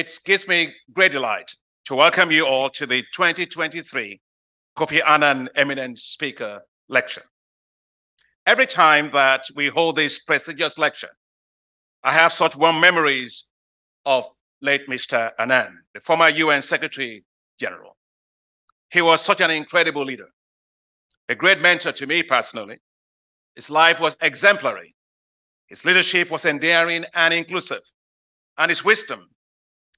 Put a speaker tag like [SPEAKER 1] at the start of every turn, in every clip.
[SPEAKER 1] It gives me great delight to welcome you all to the 2023 Kofi Annan Eminent Speaker Lecture. Every time that we hold this prestigious lecture, I have such warm memories of late Mr. Annan, the former UN Secretary General. He was such an incredible leader, a great mentor to me personally. His life was exemplary. His leadership was endearing and inclusive, and his wisdom,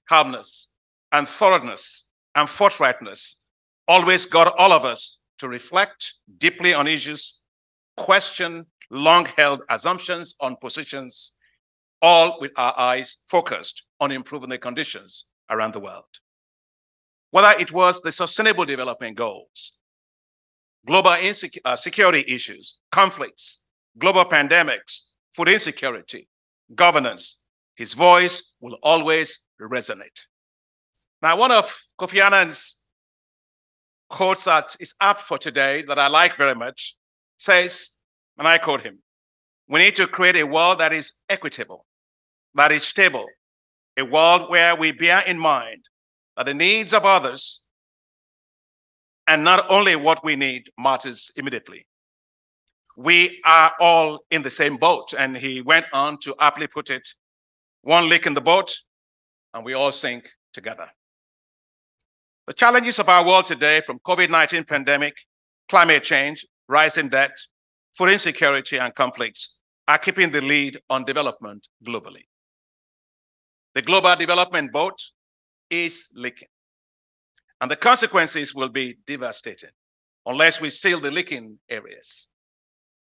[SPEAKER 1] calmness, and thoroughness and forthrightness always got all of us to reflect deeply on issues, question long held assumptions on positions, all with our eyes focused on improving the conditions around the world. Whether it was the Sustainable Development Goals, global uh, security issues, conflicts, global pandemics, food insecurity, governance, his voice will always resonate. Now, one of Kofi Annan's quotes that is up for today that I like very much says, and I quote him, we need to create a world that is equitable, that is stable, a world where we bear in mind that the needs of others and not only what we need matters immediately. We are all in the same boat. And he went on to aptly put it one leak in the boat, and we all sink together. The challenges of our world today, from COVID 19 pandemic, climate change, rising debt, food insecurity, and conflicts, are keeping the lead on development globally. The global development boat is leaking. And the consequences will be devastating unless we seal the leaking areas.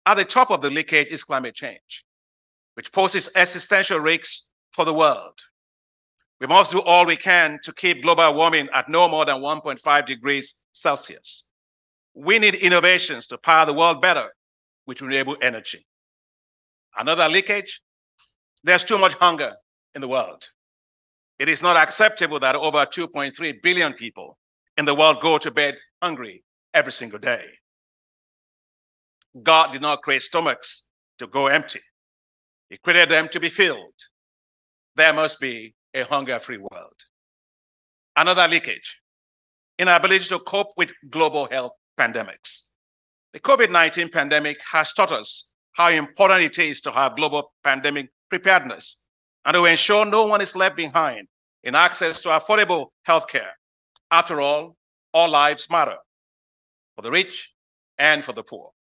[SPEAKER 1] At the top of the leakage is climate change, which poses existential risks for the world. We must do all we can to keep global warming at no more than 1.5 degrees Celsius. We need innovations to power the world better with renewable energy. Another leakage there's too much hunger in the world. It is not acceptable that over 2.3 billion people in the world go to bed hungry every single day. God did not create stomachs to go empty, He created them to be filled. There must be a hunger free world. Another leakage inability to cope with global health pandemics. The COVID 19 pandemic has taught us how important it is to have global pandemic preparedness and to ensure no one is left behind in access to affordable health care. After all, all lives matter for the rich and for the poor.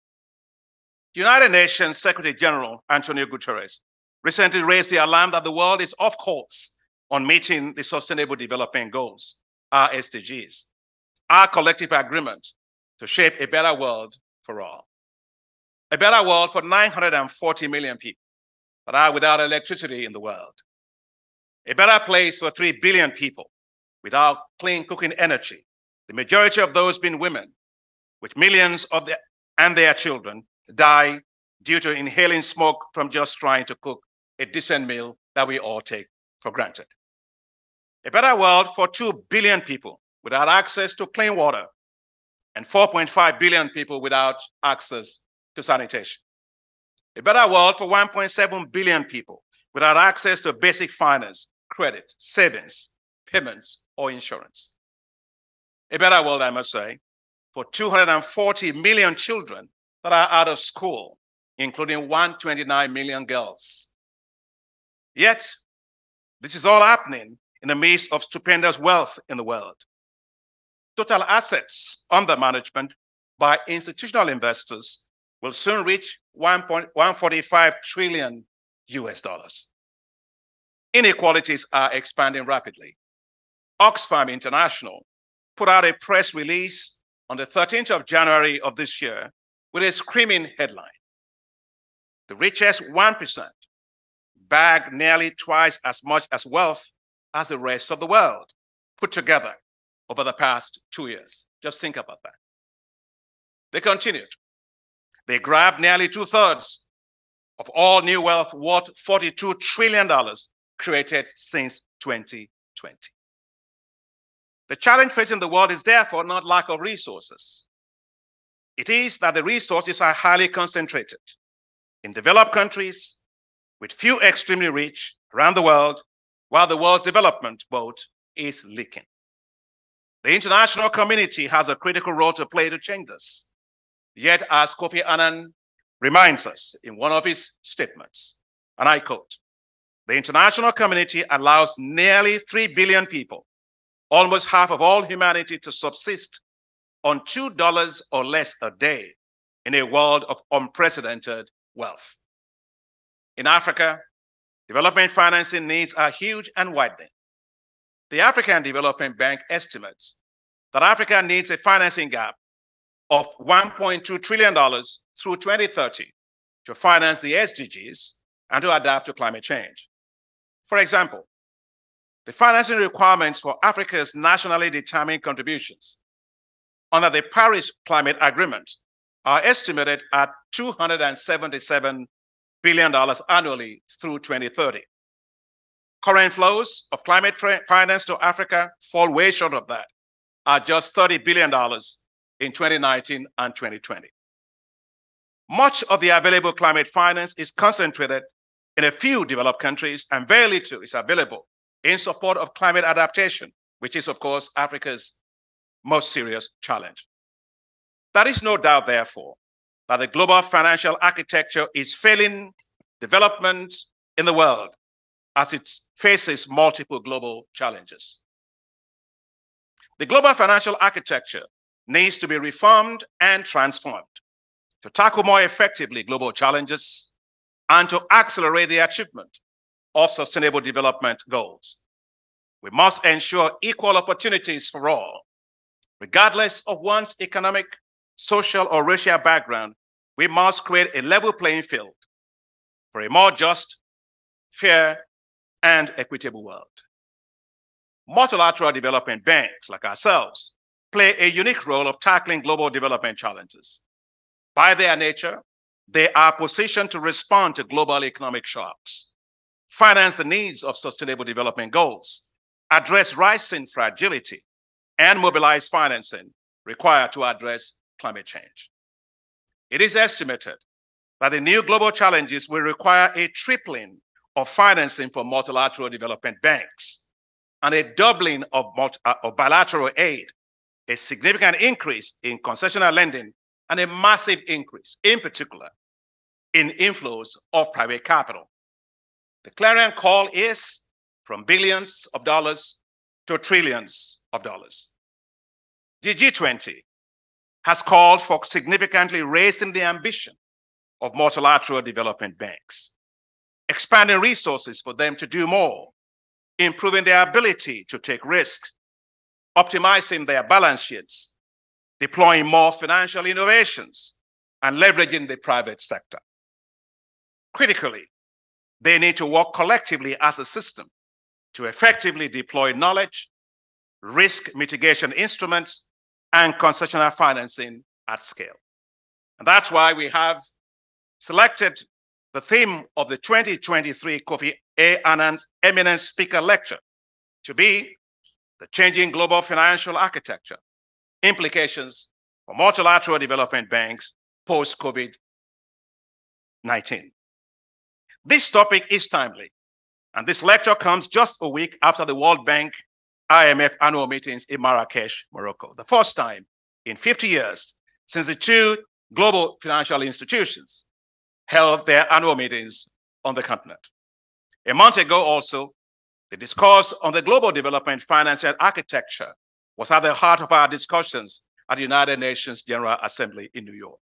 [SPEAKER 1] The United Nations Secretary General Antonio Guterres recently raised the alarm that the world is off course on meeting the Sustainable Development Goals, our SDGs, our collective agreement to shape a better world for all. A better world for 940 million people that are without electricity in the world. A better place for 3 billion people without clean cooking energy, the majority of those being women, with millions of the, and their children die due to inhaling smoke from just trying to cook a decent meal that we all take for granted. A better world for 2 billion people without access to clean water and 4.5 billion people without access to sanitation. A better world for 1.7 billion people without access to basic finance, credit, savings, payments, or insurance. A better world, I must say, for 240 million children that are out of school, including 129 million girls. Yet, this is all happening in the midst of stupendous wealth in the world. Total assets under management by institutional investors will soon reach 1.145 trillion US dollars. Inequalities are expanding rapidly. Oxfam International put out a press release on the 13th of January of this year with a screaming headline. The richest 1% bag nearly twice as much as wealth as the rest of the world put together over the past two years. Just think about that. They continued. They grabbed nearly two thirds of all new wealth worth $42 trillion created since 2020. The challenge facing the world is therefore not lack of resources. It is that the resources are highly concentrated in developed countries with few extremely rich around the world while the world's development boat is leaking. The international community has a critical role to play to change this. Yet, as Kofi Annan reminds us in one of his statements, and I quote, the international community allows nearly 3 billion people, almost half of all humanity, to subsist on $2 or less a day in a world of unprecedented wealth. In Africa, development financing needs are huge and widening. The African Development Bank estimates that Africa needs a financing gap of $1.2 trillion through 2030 to finance the SDGs and to adapt to climate change. For example, the financing requirements for Africa's nationally determined contributions under the Paris Climate Agreement are estimated at $277 billion dollars annually through 2030. Current flows of climate finance to Africa fall way short of that, at just $30 billion in 2019 and 2020. Much of the available climate finance is concentrated in a few developed countries, and very little is available in support of climate adaptation, which is, of course, Africa's most serious challenge. There is no doubt, therefore, that the global financial architecture is failing development in the world as it faces multiple global challenges. The global financial architecture needs to be reformed and transformed to tackle more effectively global challenges and to accelerate the achievement of sustainable development goals. We must ensure equal opportunities for all, regardless of one's economic, social, or racial background. We must create a level playing field for a more just, fair, and equitable world. Multilateral development banks like ourselves play a unique role of tackling global development challenges. By their nature, they are positioned to respond to global economic shocks, finance the needs of sustainable development goals, address rising fragility, and mobilize financing required to address climate change. It is estimated that the new global challenges will require a tripling of financing for multilateral development banks and a doubling of, multi, uh, of bilateral aid, a significant increase in concessional lending, and a massive increase, in particular, in inflows of private capital. The clarion call is from billions of dollars to trillions of dollars. The G20 has called for significantly raising the ambition of multilateral development banks, expanding resources for them to do more, improving their ability to take risks, optimizing their balance sheets, deploying more financial innovations, and leveraging the private sector. Critically, they need to work collectively as a system to effectively deploy knowledge, risk mitigation instruments, and concessional financing at scale. And that's why we have selected the theme of the 2023 Kofi A. Annan Eminent Speaker Lecture to be the changing global financial architecture, implications for multilateral development banks post COVID 19. This topic is timely, and this lecture comes just a week after the World Bank IMF annual meetings in Marrakesh, Morocco, the first time in 50 years since the two global financial institutions held their annual meetings on the continent. A month ago, also, the discourse on the global development finance and architecture was at the heart of our discussions at the United Nations General Assembly in New York.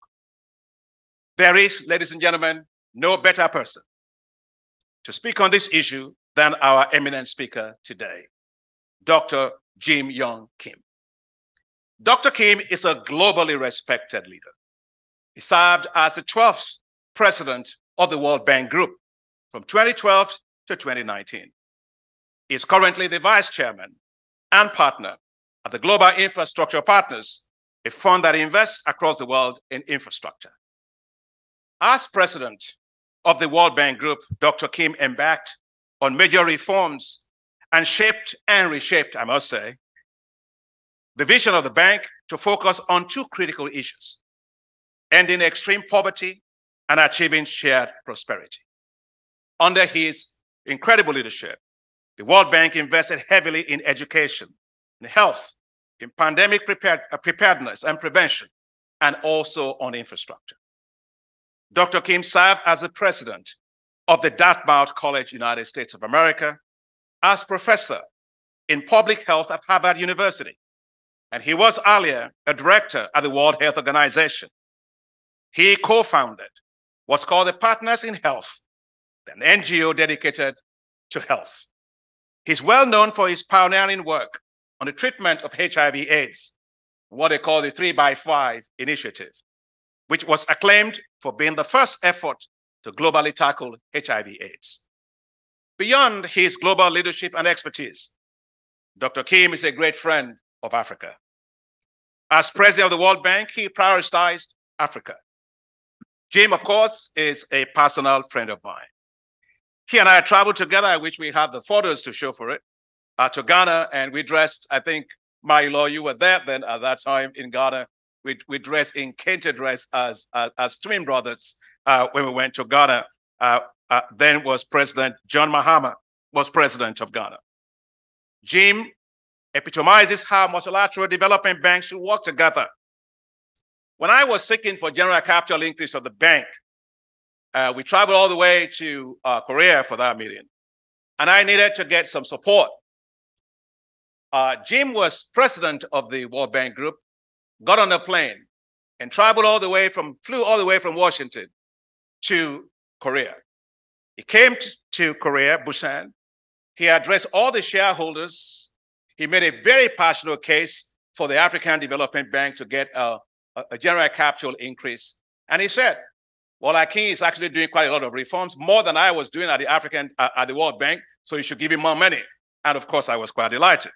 [SPEAKER 1] There is, ladies and gentlemen, no better person to speak on this issue than our eminent speaker today, Dr. Jim Yong Kim. Dr. Kim is a globally respected leader. He served as the 12th president of the World Bank Group from 2012 to 2019. He is currently the vice chairman and partner at the Global Infrastructure Partners, a fund that invests across the world in infrastructure. As president of the World Bank Group, Dr. Kim embarked on major reforms and shaped and reshaped, I must say, the vision of the bank to focus on two critical issues ending extreme poverty and achieving shared prosperity. Under his incredible leadership, The World Bank invested heavily in education, in health, in pandemic uh, preparedness and prevention, and also on infrastructure. Dr. Kim served as the president of the Dartmouth College, United States of America, as professor in public health at Harvard University. And he was earlier a director at the World Health Organization. He co founded what's called the Partners in Health, an NGO dedicated to health. He's well known for his pioneering work on the treatment of HIV/AIDS, what they call the 3 by 5 initiative, which was acclaimed for being the first effort to globally tackle HIV/AIDS. Beyond his global leadership and expertise, Dr. Kim is a great friend of Africa. As president of the World Bank, he prioritized Africa. Jim, of course, is a personal friend of mine. He and I traveled together, wish we had the photos to show for it, uh, to Ghana, and we dressed, I think, my law, you were there then at that time in Ghana. We, we dressed in kente dress as, as, as twin brothers uh, when we went to Ghana. Uh, uh, then was President John Mahama was president of Ghana. Jim epitomizes how multilateral development banks should work together. When I was seeking for general capital increase of the bank, uh, we traveled all the way to uh, Korea for that meeting, and I needed to get some support. Uh, Jim was president of the World Bank Group, got on a plane, and traveled all the way from, flew all the way from Washington to Korea. He came to, Korea, Busan. He addressed all the shareholders. He made a very passionate case for the African Development Bank to get a, a, a general capital increase. And he said, well, Akin is actually doing quite a lot of reforms, more than I was doing at the African uh, at the World Bank. So you should give him more money. And of course, I was quite delighted.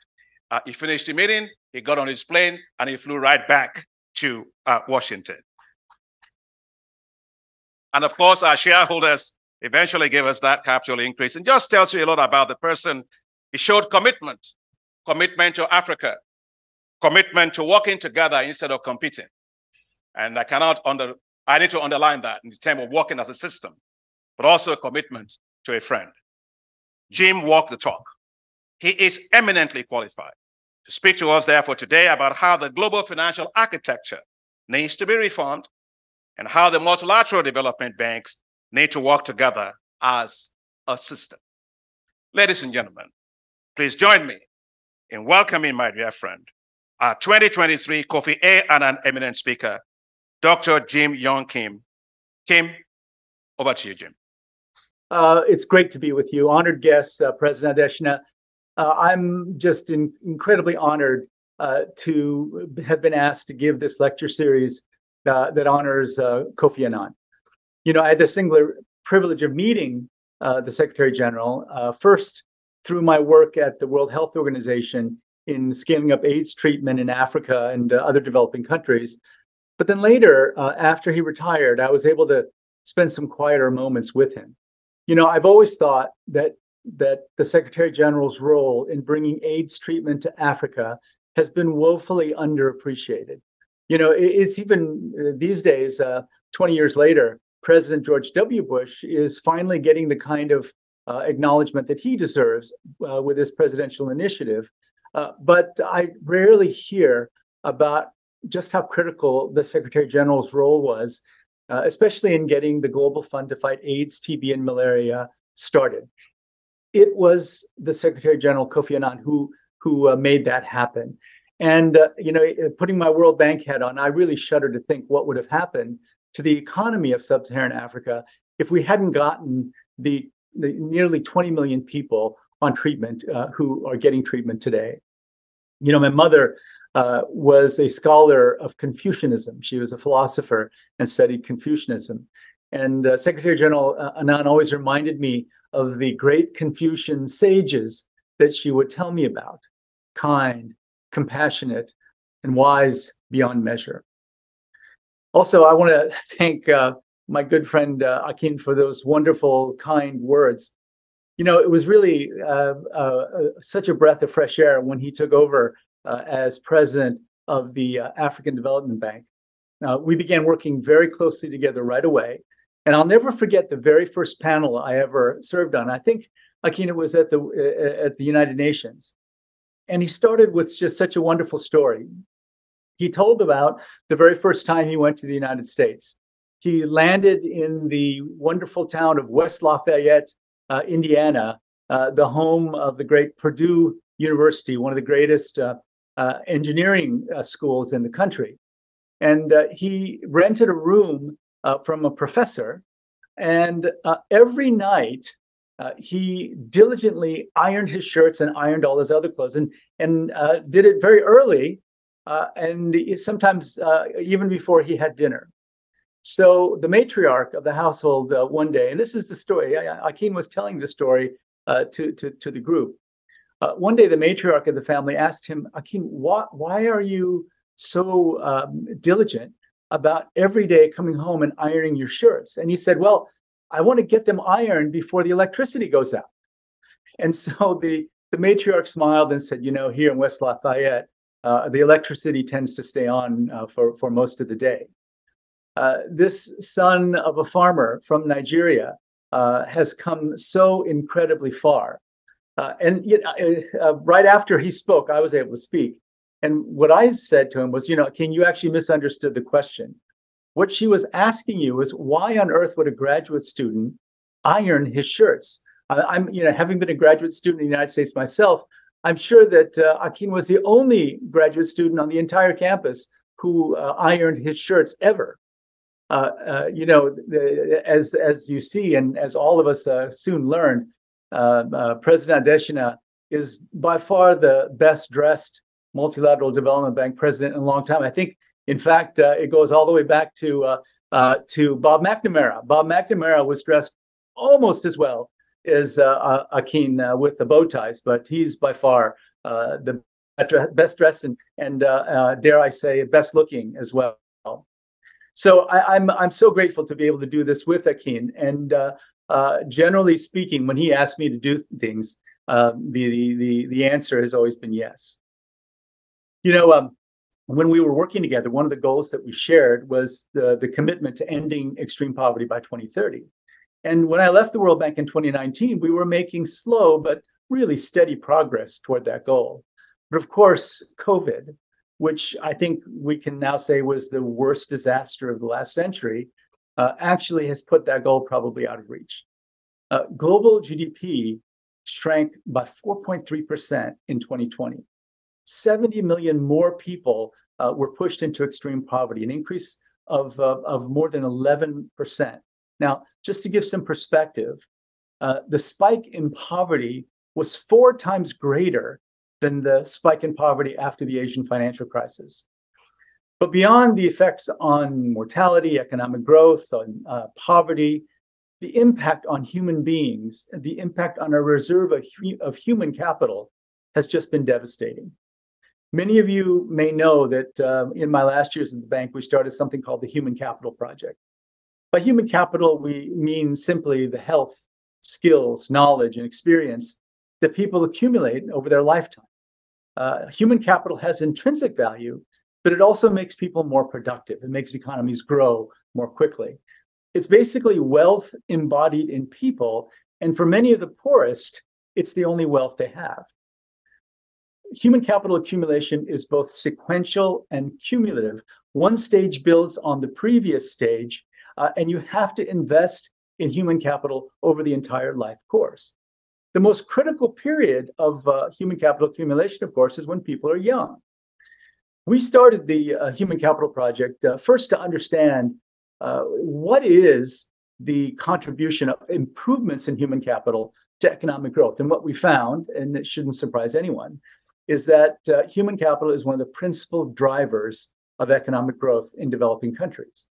[SPEAKER 1] Uh, he finished the meeting, he got on his plane, and he flew right back to uh, Washington. And of course, our shareholders eventually gave us that capital increase and just tells you a lot about the person. He showed commitment, commitment to Africa, commitment to working together instead of competing. And I cannot under, I need to underline that in terms of working as a system, but also a commitment to a friend. Jim walked the talk. He is eminently qualified to speak to us, therefore, today about how the global financial architecture needs to be reformed and how the multilateral development banks need to work together as a system. Ladies and gentlemen, please join me in welcoming my dear friend, our 2023 Kofi A and an eminent speaker, Dr. Jim Yong Kim. Kim, over to you, Jim.
[SPEAKER 2] Uh, it's great to be with you. Honored guests, uh, President Adesina. Uh, I'm just in, incredibly honored uh, to have been asked to give this lecture series uh, that honors uh, Kofi Annan. You know, I had the singular privilege of meeting uh, the Secretary General uh, first through my work at the World Health Organization in scaling up AIDS treatment in Africa and uh, other developing countries. But then later, uh, after he retired, I was able to spend some quieter moments with him. You know, I've always thought that that the Secretary General's role in bringing AIDS treatment to Africa has been woefully underappreciated. You know, it's even uh, these days, uh, 20 years later, President George W. Bush is finally getting the kind of uh, acknowledgement that he deserves uh, with this presidential initiative. Uh, but I rarely hear about just how critical the Secretary General's role was, uh, especially in getting the Global Fund to fight AIDS, TB, and malaria started. It was the Secretary General Kofi Annan who who made that happen. And uh, you know, uh, putting my World Bank hat on, I really shudder to think what would have happened to the economy of sub-Saharan Africa if we hadn't gotten the, the nearly 20 million people on treatment uh, who are getting treatment today. You know, my mother uh, was a scholar of Confucianism. She was a philosopher and studied Confucianism. And uh, Secretary General uh, Annan always reminded me of the great Confucian sages that she would tell me about kind, compassionate, and wise beyond measure. Also, I want to thank uh, my good friend uh, Akin for those wonderful, kind words. You know, it was really uh, uh, uh such a breath of fresh air when he took over uh, as president of the African Development Bank. we began working very closely together right away. And I'll never forget the very first panel I ever served on. I think Akin was at the uh, at the United Nations, and he started with just such a wonderful story. He told about the very first time he went to the United States. He landed in the wonderful town of West Lafayette, uh, Indiana, uh, the home of the great Purdue University, one of the greatest uh, uh engineering uh, schools in the country. And uh, he rented a room from a professor. And every night, he diligently ironed his shirts and ironed all his other clothes and, and did it very early uh, and sometimes uh, even before he had dinner. So the matriarch of the household uh, one day, and this is the story. Akin was telling the story uh, to, to, to the group. Uh, one day, the matriarch of the family asked him, Akin, why, why are you so um, diligent about every day coming home and ironing your shirts? And he said, Well, I want to get them ironed before the electricity goes out. And so the, the matriarch smiled and said, You know, here in West Lafayette, uh, the electricity tends to stay on uh, for, for most of the day. Uh, this son of a farmer from Nigeria uh, has come so incredibly far. Uh, and you know, right after he spoke, I was able to speak. And what I said to him was, you know, Akin, you actually misunderstood the question. What she was asking you is, why on earth would a graduate student iron his shirts? I'm, you know, having been a graduate student in the United States myself, I'm sure that uh, Akin was the only graduate student on the entire campus who uh, ironed his shirts ever. Uh, uh you know, the, as as you see, and as all of us uh, soon learned, uh, President Adesina is by far the best dressed multilateral development bank president in a long time. I think, in fact, it goes all the way back to to Bob McNamara. Bob McNamara was dressed almost as well is uh, Akin uh, with the bow ties, but he's by far uh, the best dressed and, and uh, uh, dare I say, best looking as well. So I, am I'm, I'm so grateful to be able to do this with Akin. And uh, generally speaking, when he asks me to do things, the, the the answer has always been yes. You know, um, when we were working together, one of the goals that we shared was the, the commitment to ending extreme poverty by 2030. And when I left the World Bank in 2019, we were making slow but really steady progress toward that goal. But of course, COVID, which I think we can now say was the worst disaster of the last century, uh, actually has put that goal probably out of reach. Uh, global GDP shrank by 4.3% in 2020. 70 million more people uh, were pushed into extreme poverty, an increase of, uh, of more than 11%. Now, just to give some perspective, uh, the spike in poverty was four times greater than the spike in poverty after the Asian financial crisis. But beyond the effects on mortality, economic growth, on uh, poverty, the impact on human beings, the impact on our reserve of, of human capital has just been devastating. Many of you may know that uh, in my last years at the bank, we started something called the Human Capital Project. By human capital, we mean simply the health, skills, knowledge, and experience that people accumulate over their lifetime. Uh, human capital has intrinsic value, but it also makes people more productive. It makes economies grow more quickly. It's basically wealth embodied in people. And for many of the poorest, it's the only wealth they have. Human capital accumulation is both sequential and cumulative. One stage builds on the previous stage, uh, and you have to invest in human capital over the entire life course. The most critical period of uh, human capital accumulation, of course, is when people are young. We started the uh, Human Capital Project uh, first to understand uh, what is the contribution of improvements in human capital to economic growth. And what we found, and it shouldn't surprise anyone, is that uh, human capital is one of the principal drivers of economic growth in developing countries.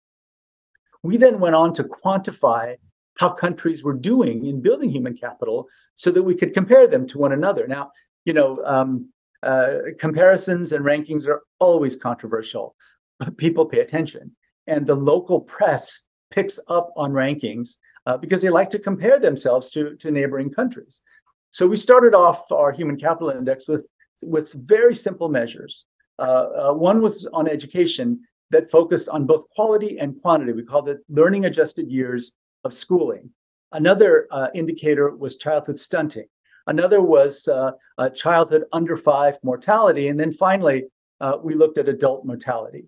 [SPEAKER 2] We then went on to quantify how countries were doing in building human capital so that we could compare them to one another. Now, you know, um, uh, comparisons and rankings are always controversial, but people pay attention. And the local press picks up on rankings uh, because they like to compare themselves to, to neighboring countries. So we started off our human capital index with, with very simple measures. Uh, uh one was on education that focused on both quality and quantity. We called it learning adjusted years of schooling. Another uh, indicator was childhood stunting. Another was uh, childhood under five mortality. And then finally, uh, we looked at adult mortality.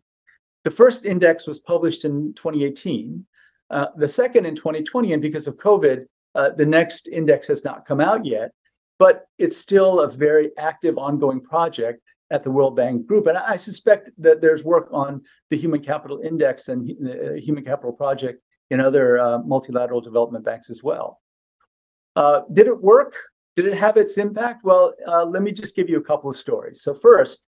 [SPEAKER 2] The first index was published in 2018, uh, the second in 2020. And because of COVID, uh, the next index has not come out yet, but it's still a very active, ongoing project at the World Bank Group. And I suspect that there's work on the Human Capital Index and the uh, Human Capital Project in other uh, multilateral development banks as well. Uh, did it work? Did it have its impact? Well, uh, let me just give you a couple of stories. So, first,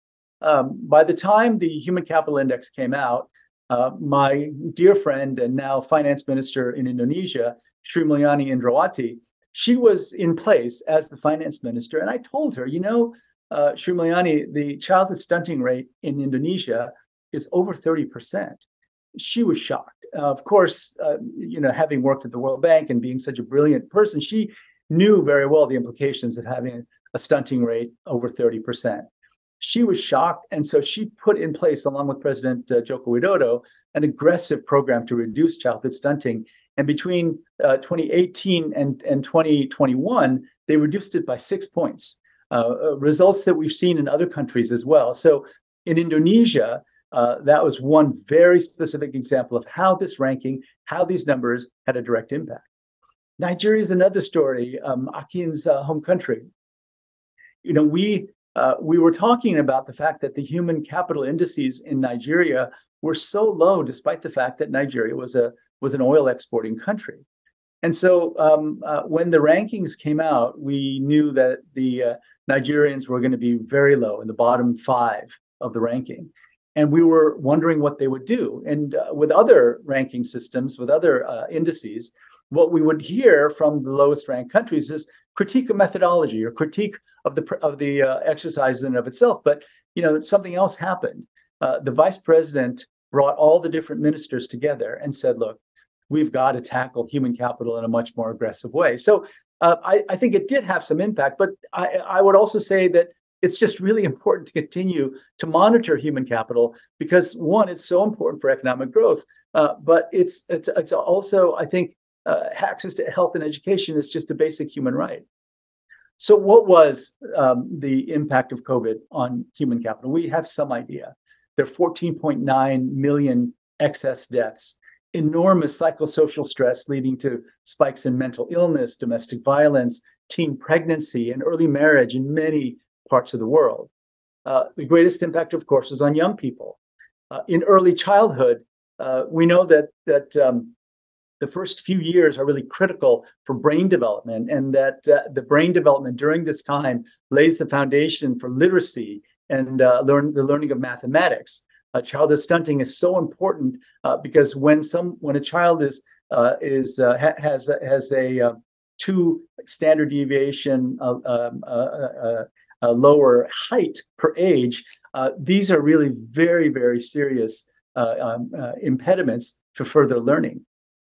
[SPEAKER 2] um, by the time the Human Capital Index came out, uh, my dear friend and now finance minister in Indonesia, Sri Mulyani Indrawati, she was in place as the finance minister. And I told her, you know, uh, the childhood stunting rate in Indonesia is over 30%. She was shocked. Uh, of course, uh, you know, having worked at the World Bank and being such a brilliant person, she knew very well the implications of having a stunting rate over 30%. She was shocked. And so she put in place, along with President uh, Joko Widodo, an aggressive program to reduce childhood stunting. And between uh, 2018 and, and 2021, they reduced it by six points. Uh, uh, results that we've seen in other countries as well. So in Indonesia, uh, that was one very specific example of how this ranking, how these numbers had a direct impact. Nigeria is another story, um, Akin's uh, home country. You know, we uh, we were talking about the fact that the human capital indices in Nigeria were so low, despite the fact that Nigeria was a was an oil exporting country. And so um, uh, when the rankings came out, we knew that the Nigerians were going to be very low in the bottom five of the ranking. And we were wondering what they would do. And uh, with other ranking systems, with other uh, indices, what we would hear from the lowest ranked countries is critique of methodology or critique of the of the uh, exercises in of itself. But you know something else happened. Uh, the vice president brought all the different ministers together and said, "Look, we've got to tackle human capital in a much more aggressive way." So uh, I, I, think it did have some impact, but I, I, would also say that it's just really important to continue to monitor human capital because one, it's so important for economic growth, uh, but it's, it's it's also I think uh, access to health and education is just a basic human right. So, what was um, the impact of COVID on human capital? We have some idea. There are 14.9 million excess deaths enormous psychosocial stress leading to spikes in mental illness, domestic violence, teen pregnancy, and early marriage in many parts of the world. Uh, the greatest impact, of course, is on young people. Uh, in early childhood, uh, we know that that um, the first few years are really critical for brain development, and that uh, the brain development during this time lays the foundation for literacy and uh, learn the learning of mathematics uh, childhood stunting is so important uh, because when some when a child is uh, is uh, ha- has has a uh, two standard deviation um, lower height per age, these are really very very serious um, impediments to further learning.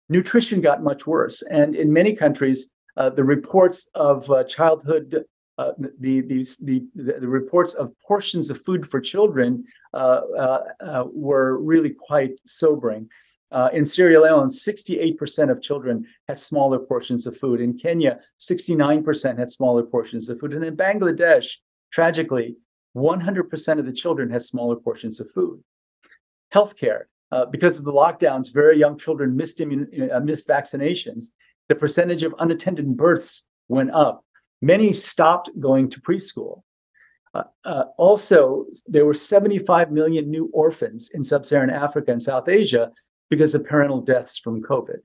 [SPEAKER 2] Nutrition got much worse, and in many countries, the reports of childhood uh, the, the, the, the, reports of portions of food for children uh, uh, uh were really quite sobering. Uh, in Sierra Leone, 68% of children had smaller portions of food. In Kenya, 69% had smaller portions of food. And in Bangladesh, tragically, 100% of the children had smaller portions of food. Healthcare, uh, because of the lockdowns, very young children missed, immun- missed vaccinations. The percentage of unattended births went up. Many stopped going to preschool. Uh, uh, also, there were 75 million new orphans in sub Saharan Africa and South Asia because of parental deaths from COVID.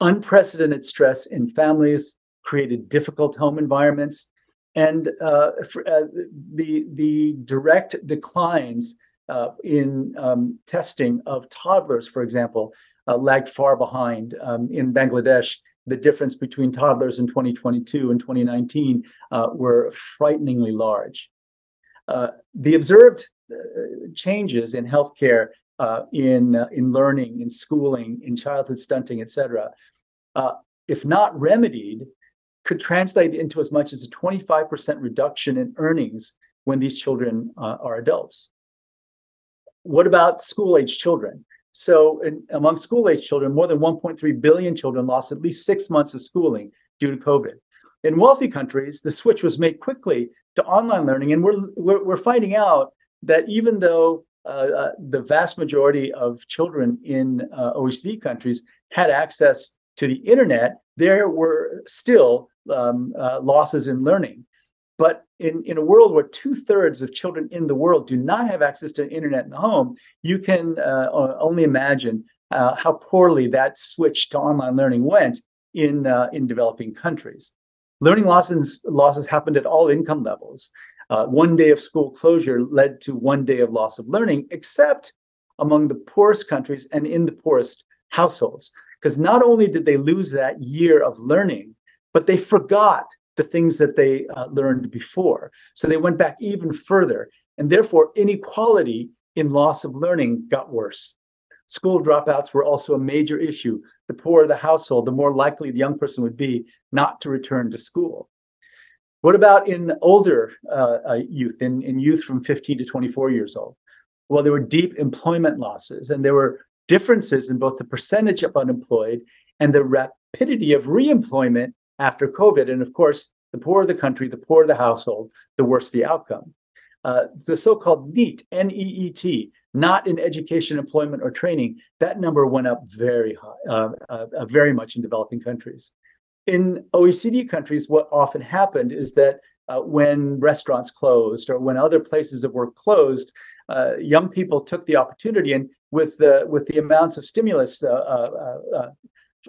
[SPEAKER 2] Unprecedented stress in families created difficult home environments, and uh, uh, the, the direct declines uh, in um, testing of toddlers, for example, uh, lagged far behind. Um, in Bangladesh, the difference between toddlers in 2022 and 2019 uh, were frighteningly large. Uh, the observed uh, changes in healthcare, uh, in uh, in learning, in schooling, in childhood stunting, et cetera, uh, if not remedied, could translate into as much as a 25% reduction in earnings when these children are adults. What about school age children? So, in, among school age children, more than 1.3 billion children lost at least six months of schooling due to COVID. In wealthy countries, the switch was made quickly to online learning, and we're we're, we're finding out that even though uh, uh, the vast majority of children in uh, OECD countries had access to the internet, there were still um, uh, losses in learning. But in, in a world where two thirds of children in the world do not have access to internet in the home, you can uh, only imagine uh, how poorly that switch to online learning went in, uh, in developing countries. Learning losses, losses happened at all income levels. Uh, one day of school closure led to one day of loss of learning, except among the poorest countries and in the poorest households. Because not only did they lose that year of learning, but they forgot the things that they uh, learned before. So they went back even further. And therefore, inequality in loss of learning got worse. School dropouts were also a major issue. The poorer the household, the more likely the young person would be not to return to school. What about in older uh, uh, youth, in, in youth from 15 to 24 years old? Well, there were deep employment losses, and there were differences in both the percentage of unemployed and the rapidity of reemployment after COVID. And of course, the poorer the country, the poorer the household, the worse the outcome. Uh, the so-called NEET, N-E-E-T, not in education, employment, or training, that number went up very high, uh, uh, uh very much in developing countries. In OECD countries, what often happened is that uh, when restaurants closed or when other places of work closed, uh, young people took the opportunity and with the with the amounts of stimulus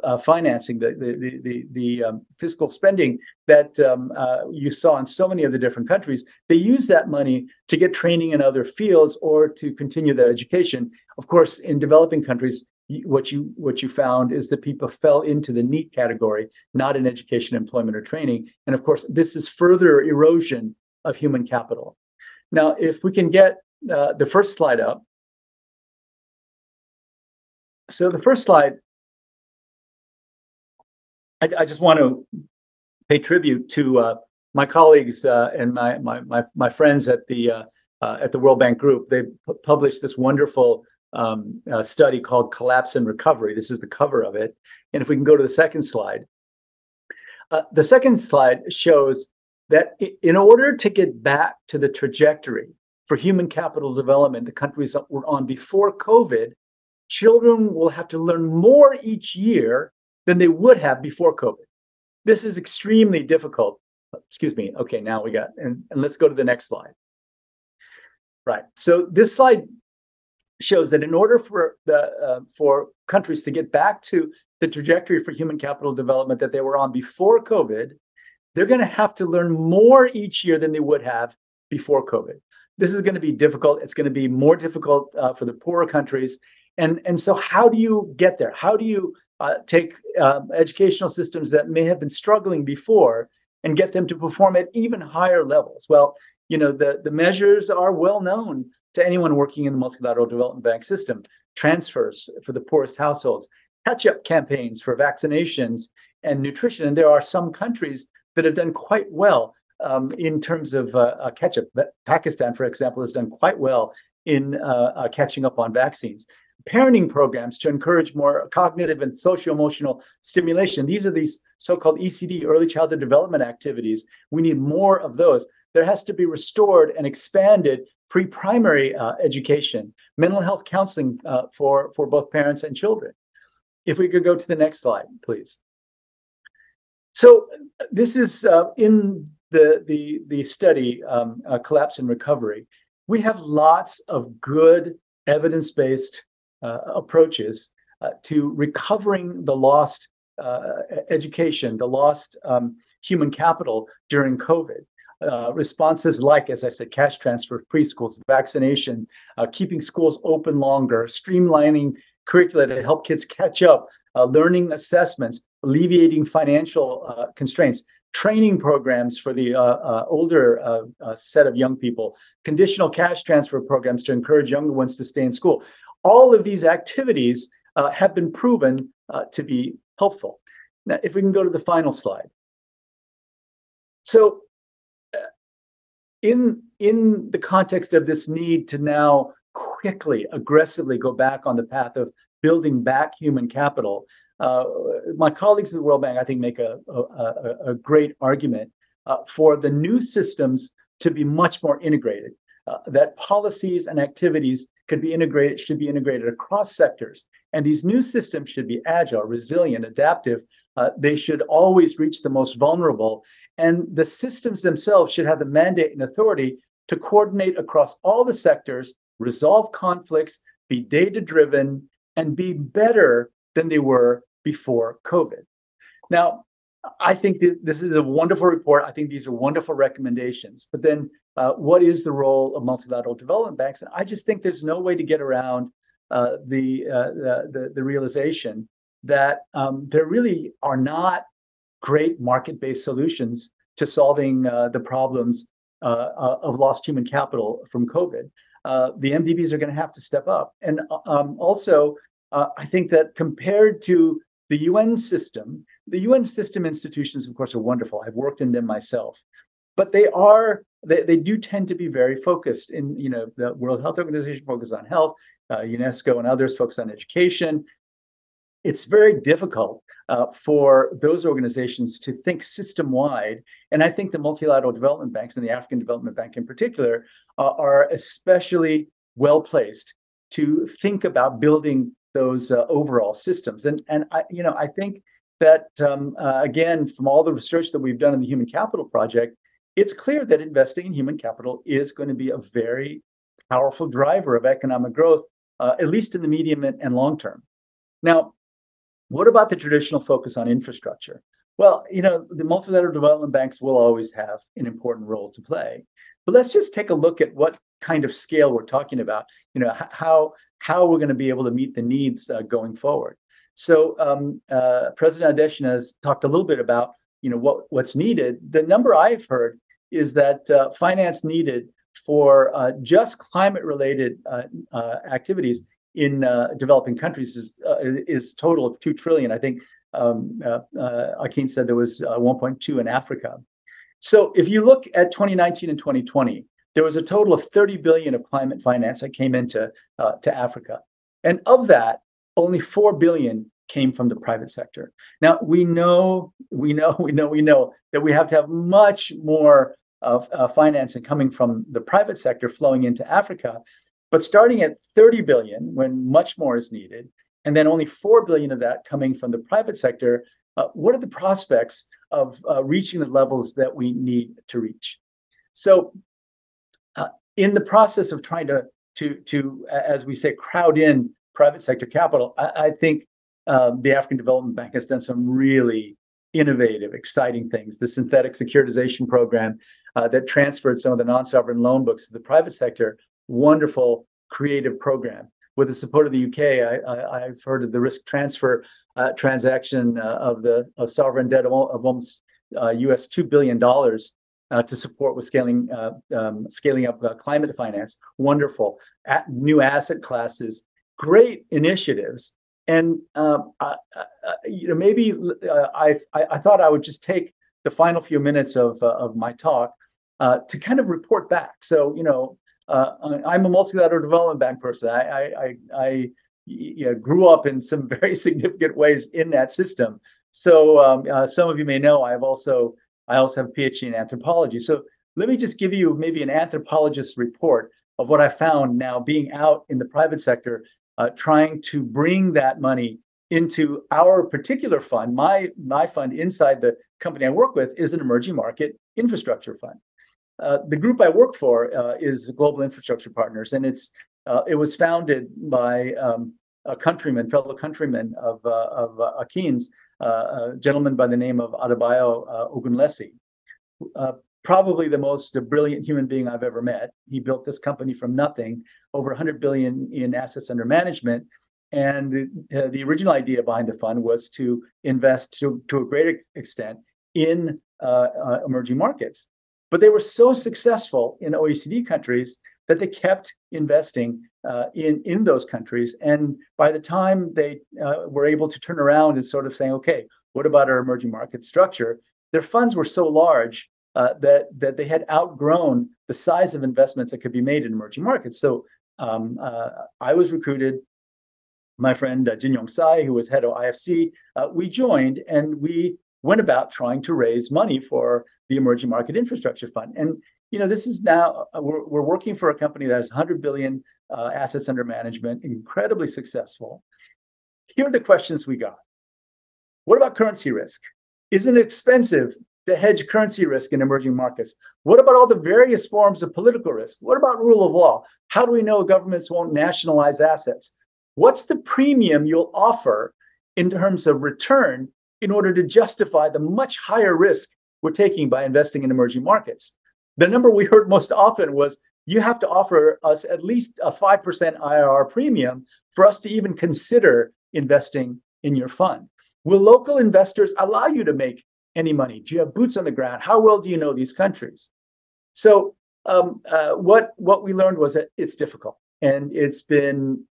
[SPEAKER 2] uh, financing, the the the the, um, fiscal spending that um, uh, you saw in so many of the different countries, they use that money to get training in other fields or to continue their education. Of course, in developing countries, what you what you found is that people fell into the NEET category, not in education, employment, or training. And of course, this is further erosion of human capital. Now, if we can get uh, the first slide up. So the first slide I, I just want to pay tribute to uh, my colleagues uh, and my, my, my my friends at the uh, uh at the World Bank Group. They published this wonderful um, uh, study called "Collapse and Recovery." This is the cover of it. And if we can go to the second slide, uh, the second slide shows that in order to get back to the trajectory for human capital development the countries that were on before COVID, children will have to learn more each year than they would have before COVID. This is extremely difficult. Excuse me. Okay, now we got, and, and let's go to the next slide. Right. So this slide shows that in order for the uh, for countries to get back to the trajectory for human capital development that they were on before COVID, they're going to have to learn more each year than they would have before COVID. This is going to be difficult. It's going to be more difficult uh, for the poorer countries. And, and so, how do you get there? How do you uh, take uh, educational systems that may have been struggling before and get them to perform at even higher levels. Well, you know, the, the measures are well known to anyone working in the multilateral development bank system transfers for the poorest households, catch up campaigns for vaccinations and nutrition. And there are some countries that have done quite well um, in terms of uh, uh catch up. Pakistan, for example, has done quite well in uh, uh, catching up on vaccines parenting programs to encourage more cognitive and social emotional stimulation. These are these so called ECD, early childhood development activities. We need more of those. There has to be restored and expanded pre primary uh, education, mental health counseling uh, for, for both parents and children. If we could go to the next slide, please. So, this is uh, in the, the, the study, um, uh, Collapse and Recovery. We have lots of good evidence based approaches uh, to recovering the lost uh, education, the lost um, human capital during COVID. Uh, responses like, as I said, cash transfer, preschools, vaccination, uh, keeping schools open longer, streamlining curricula to help kids catch up, uh, learning assessments, alleviating financial constraints, training programs for the older set of young people, conditional cash transfer programs to encourage younger ones to stay in school all of these activities uh, have been proven uh, to be helpful. Now, if we can go to the final slide. So, uh, in, in the context of this need to now quickly, aggressively go back on the path of building back human capital. Uh, my colleagues at the World Bank, I think, make a, a, a great argument uh, for the new systems to be much more integrated. Uh, that policies and activities could be integrated, should be integrated across sectors. And these new systems should be agile, resilient, adaptive. Uh, they should always reach the most vulnerable. And the systems themselves should have the mandate and authority to coordinate across all the sectors, resolve conflicts, be data driven, and be better than they were before COVID. Now, I think this is a wonderful report. I think these are wonderful recommendations. But then, uh, what is the role of multilateral development banks? And I just think there's no way to get around uh, the, uh, the, the realization that um, there really are not great market-based solutions to solving uh, the problems of lost human capital from COVID. the MDBs are going to have to step up, and um, also I think that compared to the UN system, the UN system institutions, of course, are wonderful. I've worked in them myself, but they are they, they do tend to be very focused in you know the World Health Organization focus on health, uh, UNESCO and others focus on education. It's very difficult uh, for those organizations to think system wide, and I think the multilateral development banks and the African Development Bank in particular uh, are especially well placed to think about building those uh, overall systems. And and I you know I think that um, uh, again from all the research that we've done in the Human Capital Project, it's clear that investing in human capital is going to be a very powerful driver of economic growth, uh, at least in the medium and, long term. Now, what about the traditional focus on infrastructure? Well, you know, the multilateral development banks will always have an important role to play. But let's just take a look at what kind of scale we're talking about. You know, how how we're going to be able to meet the needs uh, going forward. So um, uh, President Adesina has talked a little bit about you know what what's needed. The number I've heard is that uh, finance needed for uh, just climate related uh, uh, activities in developing countries is is total of two trillion. I think um, Akin said there was 1.2 in Africa. So if you look at 2019 and 2020, there was a total of 30 billion of climate finance that came into uh, to Africa. And of that, only 4 billion came from the private sector. Now we know, we know, we know, we know that we have to have much more of uh, financing coming from the private sector flowing into Africa. But starting at 30 billion, when much more is needed, and then only 4 billion of that coming from the private sector, uh, what are the prospects of uh, reaching the levels that we need to reach? So in the process of trying to to to as we say crowd in private sector capital, I, I think um, the African Development Bank has done some really innovative, exciting things. The synthetic securitization program uh, that transferred some of the non-sovereign loan books to the private sector, wonderful, creative program. With the support of the UK, I, have heard of the risk transfer uh, transaction uh, of the of sovereign debt of, of almost US uh, two billion dollars uh, to support with scaling uh, um, scaling up uh, climate finance. Wonderful, At new asset classes, great initiatives. And um, you know, maybe I, I, I thought I would just take the final few minutes of of my talk to kind of report back. So you know, I'm a multilateral development bank person. I I, I, I you know, grew up in some very significant ways in that system. So um, uh, some of you may know I've also I also have a PhD in anthropology. So let me just give you maybe an anthropologist's report of what I found now being out in the private sector, uh, trying to bring that money into our particular fund. My my fund inside the company I work with is an emerging market infrastructure fund. Uh, the group I work for uh, is Global Infrastructure Partners, and it's uh, it was founded by um, a countryman, fellow countryman of uh, of uh, uh, a gentleman by the name of Adebayo uh, Ogunlesi. Probably the most brilliant human being I've ever met. He built this company from nothing, over 100 billion in assets under management. And uh, the original idea behind the fund was to invest to, to a great extent in uh, uh, emerging markets. But they were so successful in OECD countries that they kept investing uh, in in those countries. And by the time they uh, were able to turn around and sort of saying, okay, what about our emerging market structure? Their funds were so large uh, that that they had outgrown the size of investments that could be made in emerging markets. So um, uh, I was recruited. My friend uh, Jin Yong Cai, who was head of IFC, uh, we joined and we went about trying to raise money for the Emerging Market Infrastructure Fund. And you know, this is now uh, we're, we're working for a company that has 100 billion uh, assets under management, incredibly successful. Here are the questions we got. What about currency risk? Isn't it expensive to hedge currency risk in emerging markets? What about all the various forms of political risk? What about rule of law? How do we know governments won't nationalize assets? What's the premium you'll offer in terms of return in order to justify the much higher risk we're taking by investing in emerging markets? The number we heard most often was you have to offer us at least a 5% IRR premium for us to even consider investing in your fund. Will local investors allow you to make any money? Do you have boots on the ground? How well do you know these countries? So um, uh, what what we learned was that it's difficult, and it's been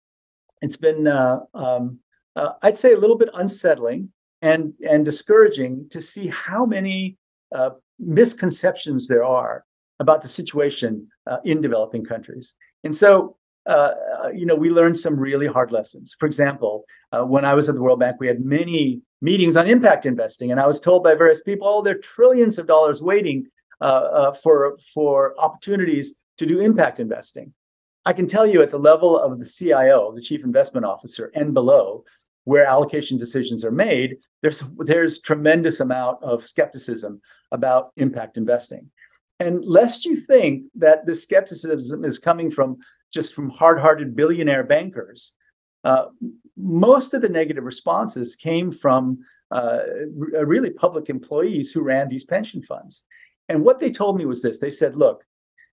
[SPEAKER 2] it's been uh, um, uh, I'd say a little bit unsettling and and discouraging to see how many uh, misconceptions there are about the situation uh, in developing countries. And so, uh, you know, we learned some really hard lessons. For example, uh, when I was at the World Bank, we had many meetings on impact investing, and I was told by various people, "Oh, there are trillions of dollars waiting uh, uh, for for opportunities to do impact investing." I can tell you, at the level of the CIO, the Chief Investment Officer, and below, where allocation decisions are made, there's there's tremendous amount of skepticism about impact investing. And lest you think that this skepticism is coming from just from hard-hearted billionaire bankers, uh, most of the negative responses came from uh, really public employees who ran these pension funds. And what they told me was this: they said, "Look,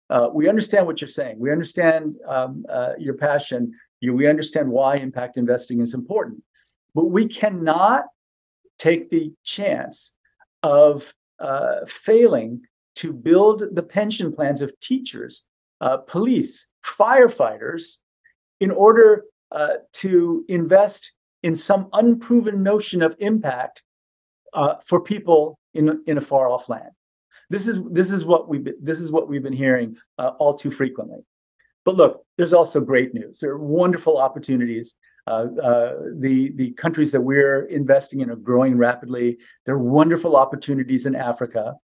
[SPEAKER 2] uh, we understand what you're saying. We understand um, uh, your passion. You, we understand why impact investing is important, but we cannot take the chance of uh, failing to build the pension plans of teachers, uh, police, firefighters, in order uh, to invest in some unproven notion of impact uh, for people in, in a far off land. This is this is what we this is what we've been hearing uh, all too frequently. But look, there's also great news. There are wonderful opportunities. Uh, uh, the the countries that we're investing in are growing rapidly. There are wonderful opportunities in Africa.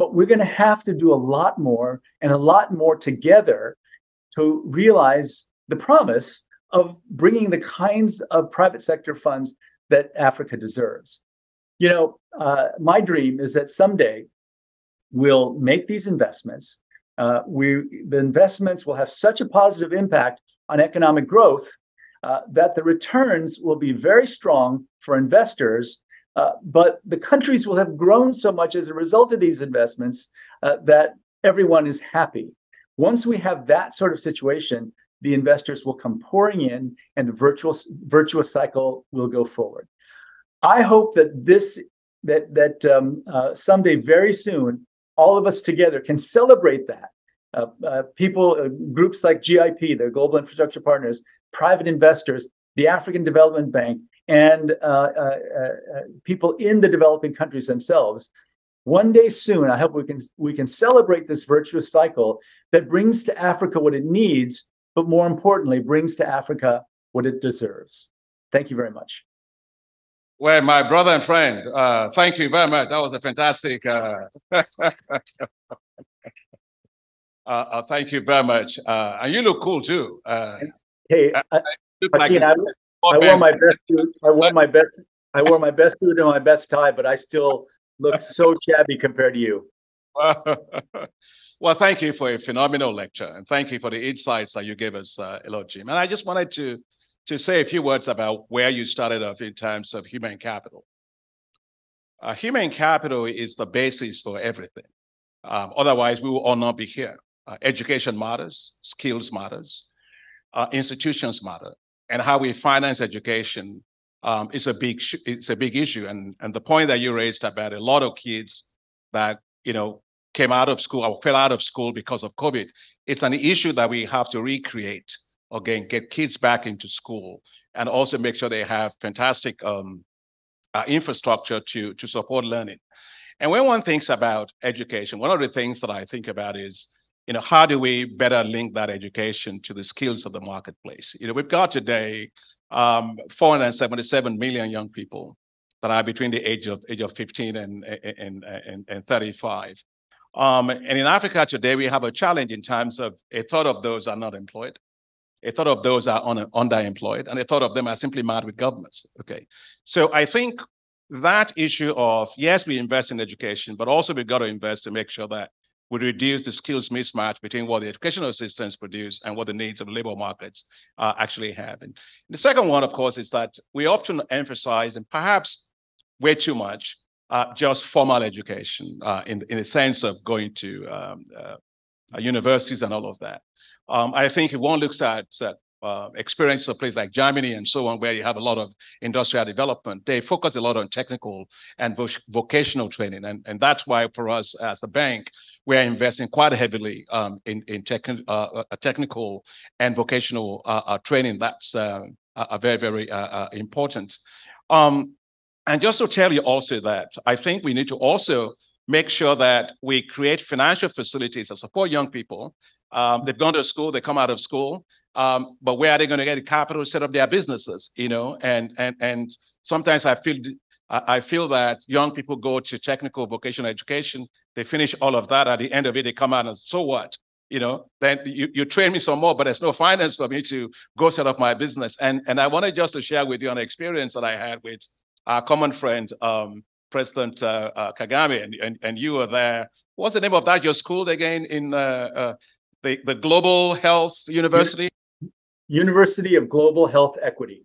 [SPEAKER 2] But we're going to have to do a lot more and a lot more together to realize the promise of bringing the kinds of private sector funds that Africa deserves. You know, uh, my dream is that someday we'll make these investments. Uh, we the investments will have such a positive impact on economic growth uh, that the returns will be very strong for investors uh, but the countries will have grown so much as a result of these investments uh, that everyone is happy. Once we have that sort of situation, the investors will come pouring in and the virtuous, virtuous cycle will go forward. I hope that this that that um, uh, someday very soon all of us together can celebrate that. Uh, uh, people, uh, groups like GIP, the Global Infrastructure Partners, private investors, the African Development Bank, and uh, uh, uh, people in the developing countries themselves. One day soon, I hope we can we can celebrate this virtuous cycle that brings to Africa what it needs, but more importantly, brings to Africa what it deserves. Thank you very much.
[SPEAKER 1] Well, my brother and friend, uh, thank you very much. That was a fantastic. Uh, uh, thank you very much. and you look cool too.
[SPEAKER 2] hey, I, I, like I, I wore my best suit. I wore my best. I wore my best suit and my best tie, but I still look so shabby compared to you.
[SPEAKER 1] well, thank you for a phenomenal lecture, and thank you for the insights that you gave us, uh, Jim. And I just wanted to to say a few words about where you started off in terms of human capital. Uh, human capital is the basis for everything. Um, otherwise, we will all not be here. Uh, education matters, skills matters, uh, institutions matter, and how we finance education um, is a big it's a big issue. And and the point that you raised about a lot of kids that you know came out of school or fell out of school because of COVID, it's an issue that we have to recreate again, get kids back into school, and also make sure they have fantastic um, uh, infrastructure to to support learning. And when one thinks about education, one of the things that I think about is you know, how do we better link that education to the skills of the marketplace? You know, we've got today um, 477 million young people that are between the age of age of 15 and and and, and 35. Um, and in Africa today, we have a challenge in terms of a third of those are not employed, a third of those are un- underemployed, and a third of them are simply mad with governments. Okay, so I think that issue of yes, we invest in education, but also we've got to invest to make sure that we reduce the skills mismatch between what the educational systems produce and what the needs of the labor markets uh, actually have. And the second one, of course, is that we often emphasize, and perhaps way too much, uh, just formal education uh, in, in the sense of going to um, uh, universities and all of that. Um, I think if one looks at uh, experience of places like Germany and so on, where you have a lot of industrial development, they focus a lot on technical and vo- vocational training. And, and that's why for us as a bank, we're investing quite heavily um, in, in tech, uh, technical and vocational uh, uh training. That's uh, very, very uh, important. Um, and just to tell you also that I think we need to also make sure that we create financial facilities that support young people. Um, they've gone to school, they come out of school, um, but where are they going to get the capital to set up their businesses? You know, and and and sometimes I feel I feel that young people go to technical vocational education, they finish all of that. At the end of it, they come out and so what? You know, then you, you train me some more, but there's no finance for me to go set up my business. And and I wanted just to share with you an experience that I had with our common friend, um, President uh, uh, Kagame, and, and, and you were there. What's the name of that, your school again, in uh, uh, the, the Global Health University?
[SPEAKER 2] University of Global Health Equity.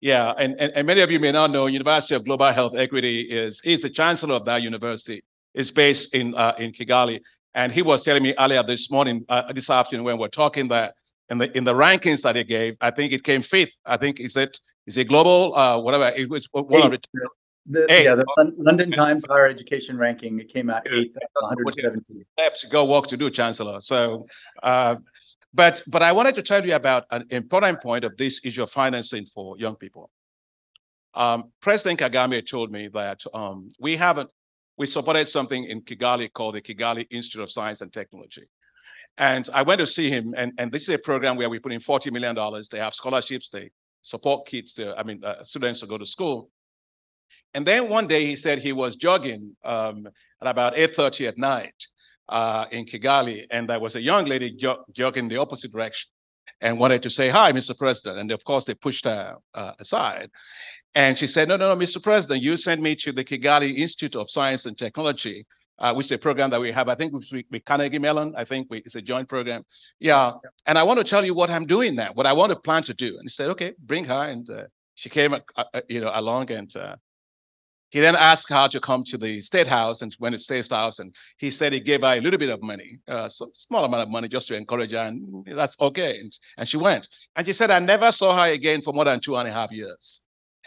[SPEAKER 1] Yeah, and, and, and many of you may not know, University of Global Health Equity is, is the chancellor of that university. It's based in, uh, in Kigali. And he was telling me earlier this morning, uh, this afternoon, when we're talking that in the in the rankings that he gave, I think it came fifth. I think is it is it global? Uh, whatever it was one of it.
[SPEAKER 2] The, eight. Yeah, the London Times higher education ranking it came out eighth, 117.
[SPEAKER 1] Steps go work to do, Chancellor. So, uh, but but I wanted to tell you about an important point of this issue of financing for young people. Um, President Kagame told me that um, we haven't we supported something in Kigali called the Kigali Institute of Science and Technology. And I went to see him, and, and this is a program where we put in $40 million. They have scholarships, they support kids to, I mean, uh, students to go to school. And then one day he said he was jogging um, at about 8.30 at night uh, in Kigali, and there was a young lady jog- jogging the opposite direction and wanted to say, hi, Mr. President. And of course, they pushed her uh, aside. And she said, no, no, no, Mr. President, you sent me to the Kigali Institute of Science and Technology uh, which is a program that we have. I think with, with Carnegie Mellon. I think we, it's a joint program. Yeah. yeah. And I want to tell you what I'm doing now, what I want to plan to do. And he said, okay, bring her. And uh, she came, uh, uh you know, along and uh, he then asked her to come to the state house and went to state house. And he said he gave her a little bit of money, uh, so small amount of money just to encourage her. And that's okay. And, and she went. And she said, I never saw her again for more than two and a half years.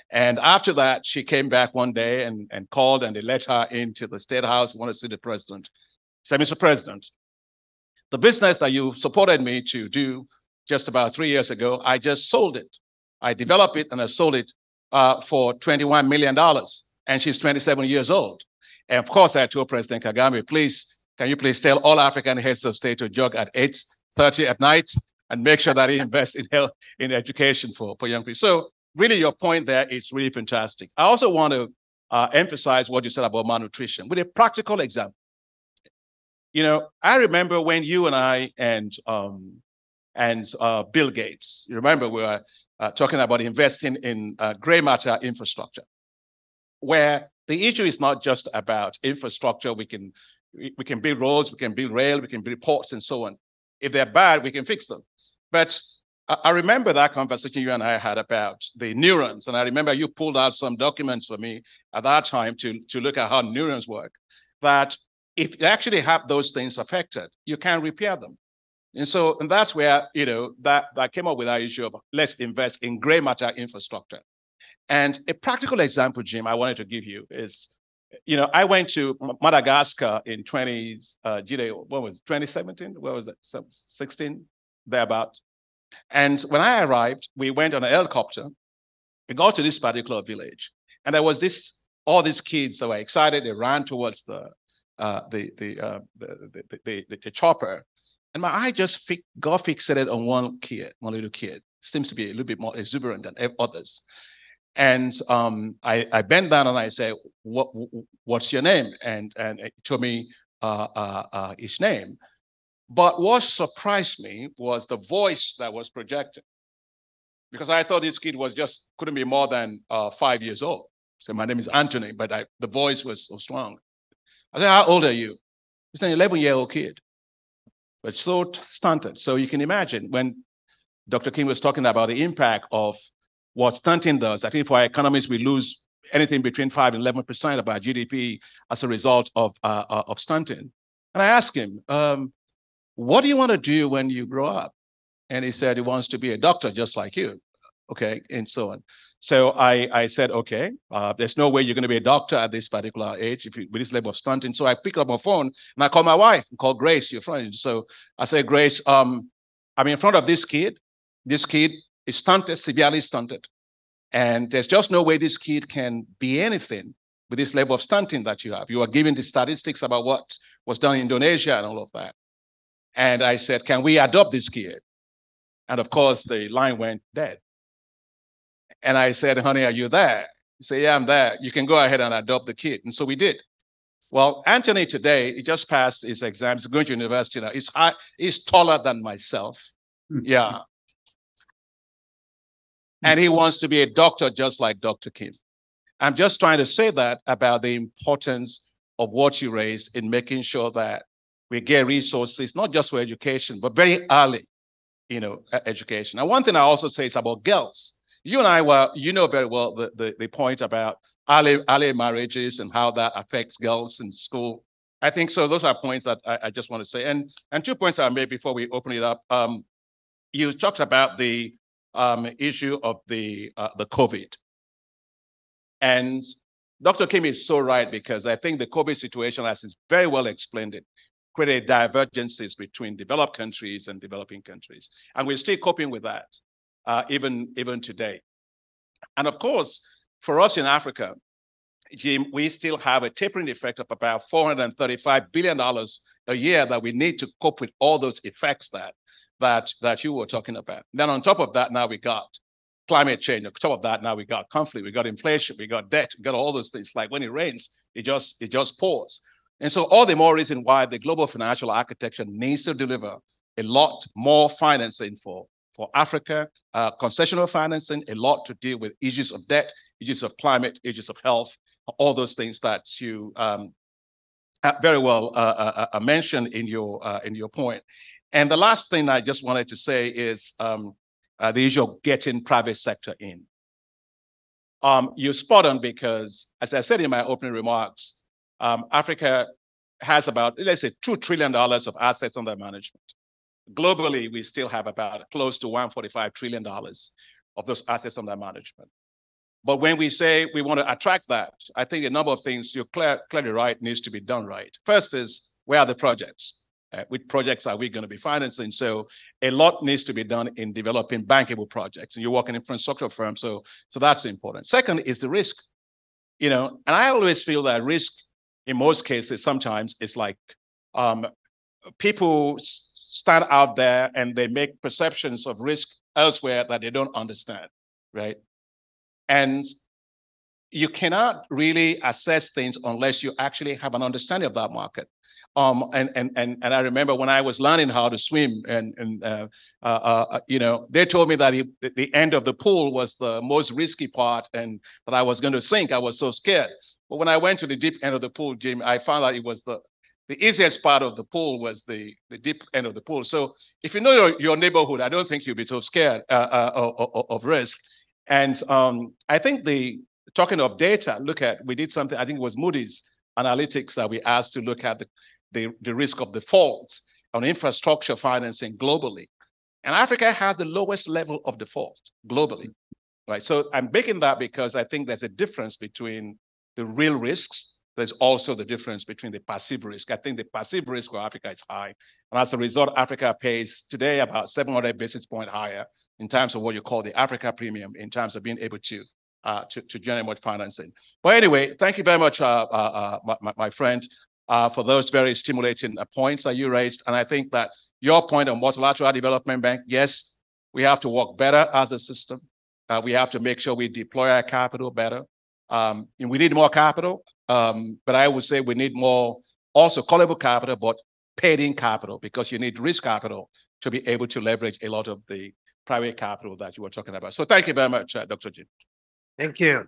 [SPEAKER 1] And after that, she came back one day and, and called and they let her into the state house, want to see the president. Said, Mr. President, the business that you supported me to do just about three years ago, I just sold it. I developed it and I sold it uh, for $21 million. And she's 27 years old. And of course, I told President Kagame, please, can you please tell all African heads of state to jog at 8.30 at night and make sure that he invests in health, in education for, for young people. So really your point there is really fantastic. I also want to uh, emphasize what you said about malnutrition with a practical example. You know, I remember when you and I and um, and uh, Bill Gates, you remember we were uh, talking about investing in uh, gray matter infrastructure, where the issue is not just about infrastructure. We can we can build roads, we can build rail, we can build ports, and so on. If they're bad, we can fix them. But I remember that conversation you and I had about the neurons, and I remember you pulled out some documents for me at that time to, to look at how neurons work. That if you actually have those things affected, you can repair them. And so, and that's where you know that that came up with that issue of let's invest in gray matter infrastructure. And a practical example, Jim, I wanted to give you is, you know, I went to Madagascar in 20, uh, what was it, 2017? What was it, 16, thereabout. And when I arrived, we went on an helicopter. We got to this particular village, and there was this all these kids that were excited. They ran towards the uh, the the, uh, the, the, the, the chopper, And my eye just fi- got fixated on one kid, one little kid. Seems to be a little bit more exuberant than others. And um, I, I bent down and I said, what, what's your name? And, and he told me uh, uh, uh, his name. But what surprised me was the voice that was projected. Because I thought this kid was just, couldn't be more than uh, five years old. So my name is Anthony, but I, the voice was so strong. I said, how old are you? He's an 11 year old kid, but so stunted. So you can imagine when Dr. Kim was talking about the impact of what stunting does. I think for our economies, we lose anything between 5 and 11% of our GDP as a result of, uh, uh, of stunting. And I asked him, um, what do you want to do when you grow up? And he said he wants to be a doctor just like you. Okay, and so on. So I, I said, okay, uh, there's no way you're going to be a doctor at this particular age if you, with this level of stunting. So I picked up my phone and I called my wife and called Grace, your friend. So I said, Grace, um, I'm in front of this kid. This kid is stunted, severely stunted. And there's just no way this kid can be anything with this level of stunting that you have. You are giving the statistics about what was done in Indonesia and all of that. And I said, Can we adopt this kid? And of course, the line went dead. And I said, honey, are you there? He said, yeah, I'm there. You can go ahead and adopt the kid. And so we did. Well, Anthony today, he just passed his exams, going to university now. He's, high, he's taller than myself. Hmm. Yeah. And he wants to be a doctor just like Dr. Kim. I'm just trying to say that about the importance of what you raised in making sure that we get resources, not just for education, but very early, you know, education. And one thing I also say is about girls you and I, well, you know very well the, the, the point about early, early marriages and how that affects girls in school. I think so. Those are points that I, I just want to say. And and two points I made before we open it up. Um, you talked about the um, issue of the uh, the COVID, and Dr. Kim is so right because I think the COVID situation, as is very well explained, it created divergences between developed countries and developing countries, and we're still coping with that uh, even, even today. And of course, for us in Africa, Jim, we still have a tapering effect of about $435 billion a year that we need to cope with all those effects that, that, that you were talking about. Then on top of that, now we got climate change. On top of that, now we got conflict, we got inflation, we got debt, we got all those things. Like when it rains, it just it just pours. And so all the more reason why the global financial architecture needs to deliver a lot more financing for for Africa, uh, concessional financing, a lot to deal with issues of debt, issues of climate, issues of health, all those things that you um, uh, very well uh, uh, uh mentioned in your uh, in your point. And the last thing I just wanted to say is um, the issue of getting private sector in. Um, you're spot on because, as I said in my opening remarks, um, Africa has about, let's say, $2 trillion of assets under management globally, we still have about close to $145 trillion of those assets under management. But when we say we want to attract that, I think a number of things you're clear, clearly right needs to be done right. First is where are the projects? Uh, which projects are we going to be financing? So a lot needs to be done in developing bankable projects. And you're working in infrastructure firms, so so that's important. Second is the risk. You know, and I always feel that risk, in most cases, sometimes it's like um, people stand out there and they make perceptions of risk elsewhere that they don't understand, right? And you cannot really assess things unless you actually have an understanding of that market. Um, and, and, and, and I remember when I was learning how to swim and, and uh, uh, uh, you know, they told me that the, the end of the pool was the most risky part and that I was going to sink. I was so scared. But when I went to the deep end of the pool, Jim, I found out it was the the easiest part of the pool was the, the deep end of the pool. So if you know your, your neighborhood, I don't think you'll be so scared uh, uh, of, of, risk. And um, I think the talking of data, look at we did something. I think it was Moody's Analytics that we asked to look at the, the, the risk of default on infrastructure financing globally. And Africa has the lowest level of default globally, right? So I'm making that because I think there's a difference between the real risks there's also the difference between the passive risk. I think the passive risk for Africa is high. And as a result, Africa pays today about 700 basis point higher in terms of what you call the Africa premium, in terms of being able to uh, to, to generate more financing. But anyway, thank you very much, uh, uh, uh my, my, friend, uh, for those very stimulating uh, points that you raised. And I think that your point on multilateral development bank, yes, we have to work better as a system. We have to make sure we deploy our capital better. Um, and we need more capital, um, but I would say we need more also callable capital, but paid in capital because you need risk capital to be able to leverage a lot of the private capital that you were talking about. So thank you very much, uh, Dr. Jim.
[SPEAKER 3] Thank you.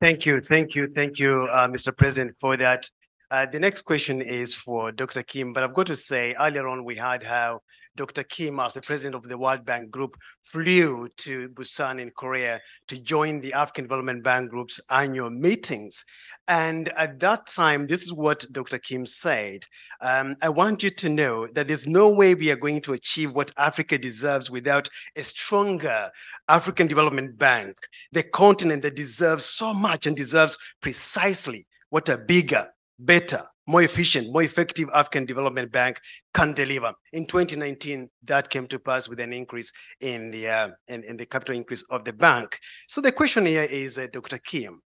[SPEAKER 3] Thank you. Thank you. Thank you, uh, Mr. President, for that. Uh, the next question is for Dr. Kim, but I've got to say earlier on we had how Dr. Kim, as the president of the World Bank Group, flew to Busan in Korea to join the African Development Bank Group's annual meetings. And at that time, this is what Dr. Kim said. Um, I want you to know that there's no way we are going to achieve what Africa deserves without a stronger African Development Bank, the continent that deserves so much and deserves precisely what a bigger, better, more efficient, more effective African Development Bank can deliver. In 2019, that came to pass with an increase in the uh, in, in, the capital increase of the bank. So the question here is, uh, Dr. Kim,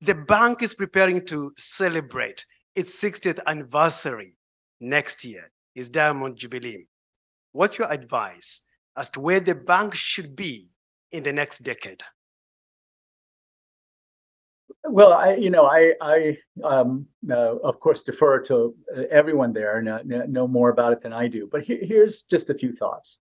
[SPEAKER 3] the bank is preparing to celebrate its 60th anniversary next year, is Diamond Jubilee. What's your advice as to where the bank should be in the next decade?
[SPEAKER 2] Well, I, you know, I, I, um, uh, of course, defer to uh, everyone there and know more about it than I do. But he, here's just a few thoughts.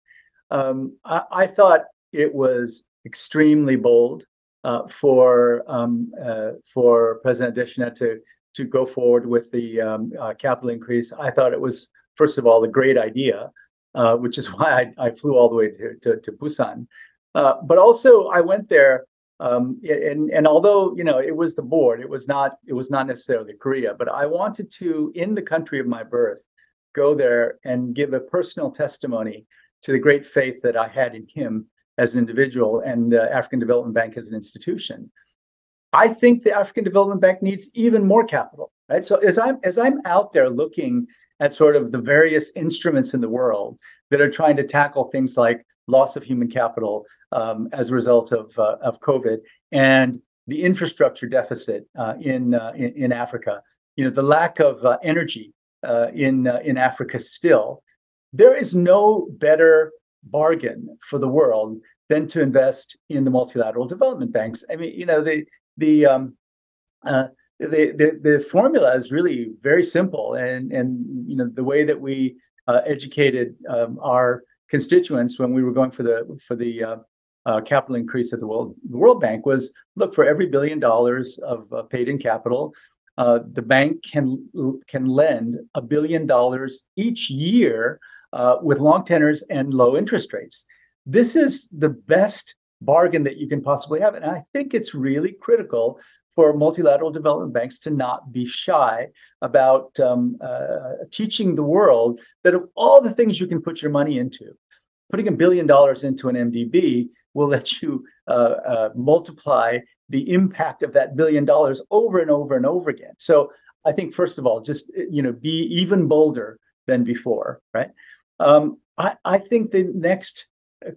[SPEAKER 2] Um, I, I, thought it was extremely bold uh, for um, uh, for President Adesina to to go forward with the um, uh, capital increase. I thought it was, first of all, a great idea, uh, which is why I, I, flew all the way to, to, to Busan. but also, I went there um, and and although you know it was the board, it was not it was not necessarily Korea, but I wanted to, in the country of my birth, go there and give a personal testimony to the great faith that I had in him as an individual and the African Development Bank as an institution. I think the African Development Bank needs even more capital, right? So as I'm as I'm out there looking at sort of the various instruments in the world that are trying to tackle things like loss of human capital um, as a result of, uh, of COVID and the infrastructure deficit uh, in, uh, in, in Africa. You know, the lack of uh, energy uh, in uh, in Africa still. There is no better bargain for the world than to invest in the multilateral development banks. I mean, you know, the the um, the, the, the formula is really very simple, and and you know the way that we educated um, our constituents when we were going for the for the uh, uh, capital increase at the World the World Bank was look for every billion dollars of uh, paid in capital, uh, the bank can can lend a billion dollars each year uh, with long tenors and low interest rates. This is the best bargain that you can possibly have, and I think it's really critical for multilateral development banks to not be shy about um, uh, teaching the world that of all the things you can put your money into, putting a billion dollars into an MDB will let you uh, uh, multiply the impact of that billion dollars over and over and over again. So I think first of all, just you know, be even bolder than before, right? Um, I, I think the next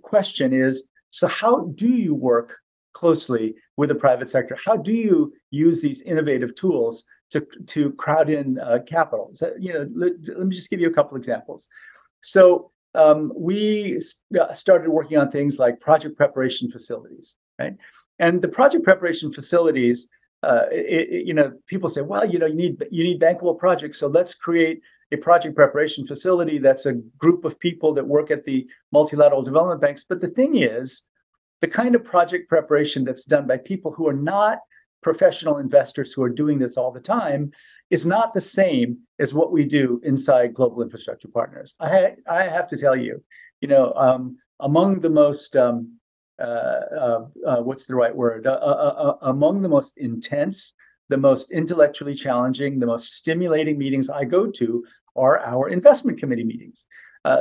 [SPEAKER 2] question is: so how do you work closely with the private sector? How do you use these innovative tools to to crowd in uh, capital? So, you know, let, let, me just give you a couple examples. So um, we uh, started working on things like project preparation facilities, right? And the project preparation facilities, uh, it, it, you know, people say, well, you know, you need you need bankable projects, so let's create a project preparation facility that's a group of people that work at the multilateral development banks. But the thing is, the kind of project preparation that's done by people who are not professional investors who are doing this all the time is not the same as what we do inside Global Infrastructure Partners. I, I have to tell you, you know, um, among the most, um, uh, uh, uh, what's the right word? Uh, uh, uh, among the most intense, the most intellectually challenging, the most stimulating meetings I go to are our investment committee meetings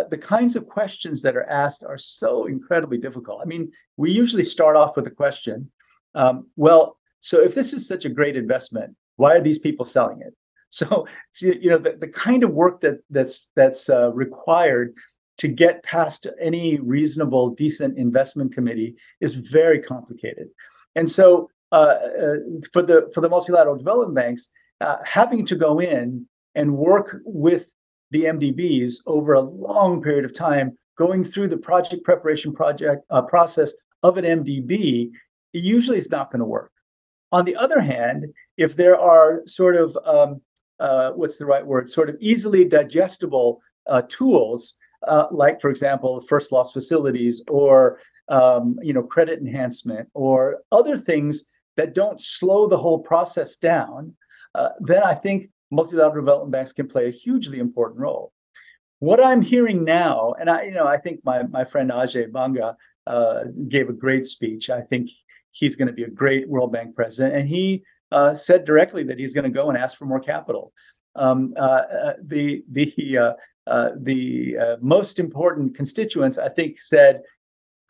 [SPEAKER 2] the kinds of questions that are asked are so incredibly difficult. I mean, we usually start off with a question. Um, well, so if this is such a great investment, why are these people selling it? So, you know, the, the kind of work that that's that's uh, required to get past any reasonable, decent investment committee is very complicated. And so, uh, uh, for the for the multilateral development banks, uh, having to go in and work with the MDBs over a long period of time, going through the project preparation project uh, process of an MDB, usually it's not going to work. On the other hand, if there are sort of um, uh, what's the right word, sort of easily digestible uh, tools, uh, like for example, first loss facilities or um, you know credit enhancement or other things that don't slow the whole process down, uh, then I think multilateral development banks can play a hugely important role. What I'm hearing now, and I, you know, I think my my friend Ajay Banga uh, gave a great speech. I think he's going to be a great World Bank president, and he uh, said directly that he's going to go and ask for more capital. Um, uh, uh the the uh, uh, the most important constituents, I think, said,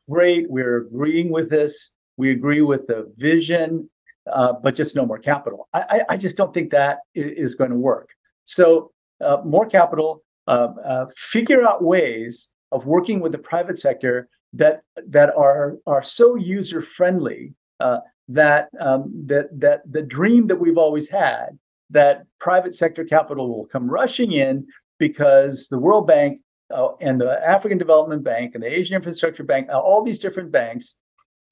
[SPEAKER 2] "Great, we're agreeing with this. We agree with the vision, but just no more capital." I, I, just don't think that is going to work. So more capital, figure out ways of working with the private sector that that are are so user friendly uh, that um, that that the dream that we've always had that private sector capital will come rushing in because the World Bank uh, and the African Development Bank and the Asian Infrastructure Bank, uh, all these different banks,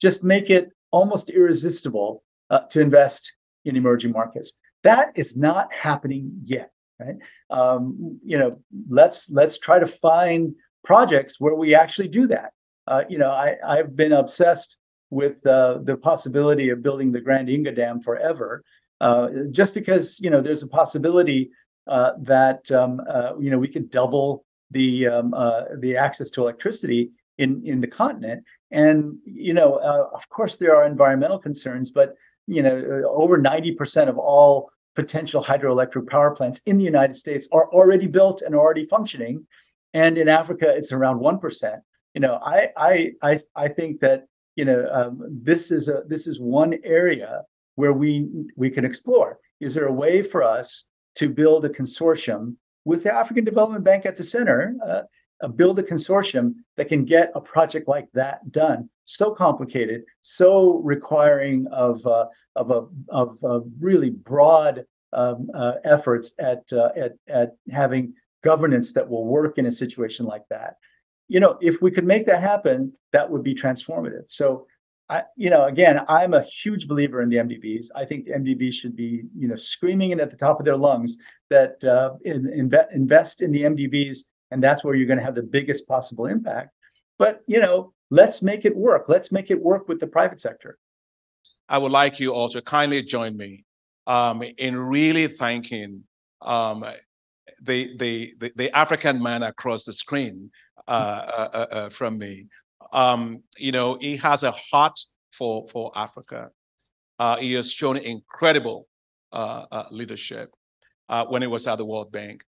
[SPEAKER 2] just make it almost irresistible uh, to invest in emerging markets. That is not happening yet, right? Um, you know, let's let's try to find projects where we actually do that. Uh, you know, I, I've been obsessed with uh, the possibility of building the Grand Inga Dam forever, uh, just because you know there's a possibility uh, that um, uh, you know we could double the um, uh, the access to electricity in in the continent, and you know, of course, there are environmental concerns, but you know, over ninety percent of all potential hydroelectric power plants in the United States are already built and already functioning, and in Africa, it's around one percent. You know, I I I I think that you know um, this is a this is one area where we we can explore. Is there a way for us to build a consortium with the African Development Bank at the center? Uh, uh, build a consortium that can get a project like that done. So complicated, so requiring of uh, of a of a really broad um, uh, efforts at, uh, at at having governance that will work in a situation like that you know, if we could make that happen, that would be transformative. So, I, you know, again, I'm a huge believer in the MDBs. I think the MDBs should be, you know, screaming it at the top of their lungs that uh, in, inve- invest in the MDBs, and that's where you're going to have the biggest possible impact. But you know, let's make it work. Let's make it work with the private sector.
[SPEAKER 1] I would like you also kindly join me um, in really thanking um, the, the, the, the African man across the screen uh, uh, uh, uh, from me. Um, you know, he has a heart for for Africa. Uh, he has shown incredible uh, leadership when he was at the World Bank.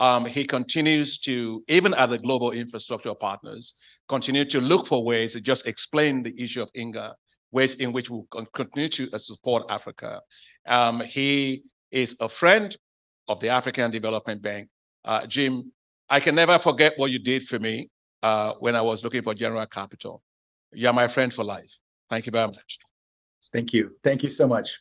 [SPEAKER 1] Um, he continues to, even at the global infrastructure partners, continue to look for ways to just explain the issue of INGA, ways in which we will continue to support Africa. Um, he is a friend of the African Development Bank. Uh, Jim, I can never forget what you did for me uh, when I was looking for General Capital. You're my friend for life. Thank you very much.
[SPEAKER 2] Thank you. Thank you so much.